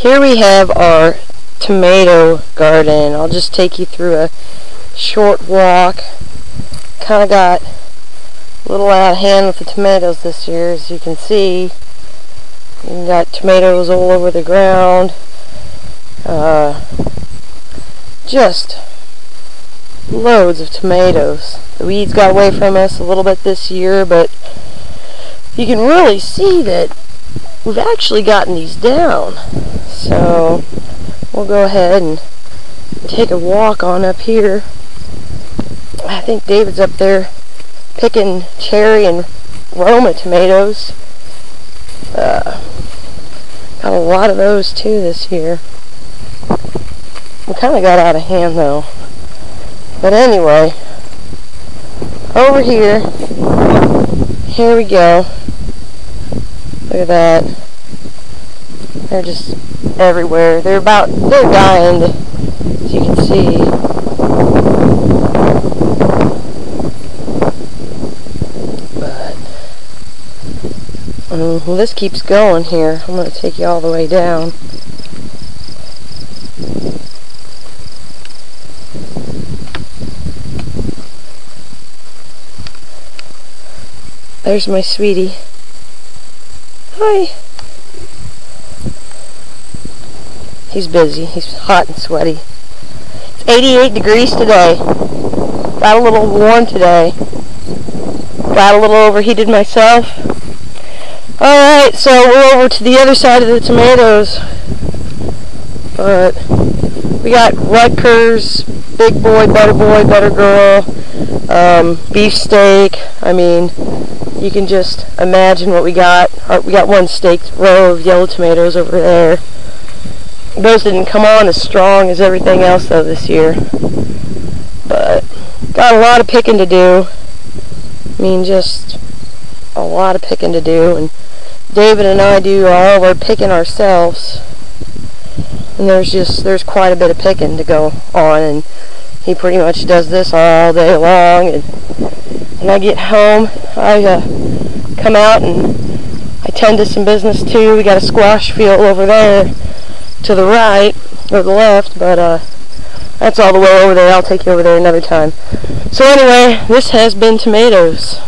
Here we have our tomato garden. I'll just take you through a short walk. Kind of got a little out of hand with the tomatoes this year, as you can see. You got tomatoes all over the ground. Uh, just loads of tomatoes. The weeds got away from us a little bit this year, but you can really see that we've actually gotten these down. So we'll go ahead and take a walk on up here. I think David's up there picking cherry and Roma tomatoes. Uh, got a lot of those too this year. We kind of got out of hand though. But anyway, over here, here we go. Look at that. They're just everywhere. They're about, they're dying, as you can see. But, um, well, this keeps going here. I'm going to take you all the way down. There's my sweetie. Hi. He's busy. He's hot and sweaty. It's 88 degrees today. Got a little warm today. Got a little overheated myself. Alright, so we're over to the other side of the tomatoes. But we got Rutgers, Big Boy, Better Boy, Butter Girl, um, beefsteak. I mean, you can just imagine what we got. Uh, we got one staked row of yellow tomatoes over there. Those didn't come on as strong as everything else though this year. But got a lot of picking to do. I mean just a lot of picking to do and David and I do all of our picking ourselves. And there's just there's quite a bit of picking to go on and he pretty much does this all day long and when I get home I uh, come out and I tend to some business too. We got a squash field over there to the right or the left, but uh, that's all the way over there. I'll take you over there another time. So anyway, this has been tomatoes.